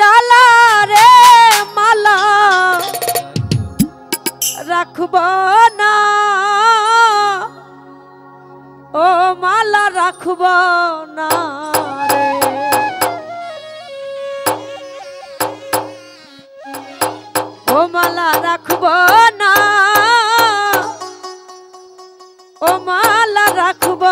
জালা রে মালা। রাখব না। ও মালা, রাখব না রে। ও মালা, রাখব না। ও মালা, রাখব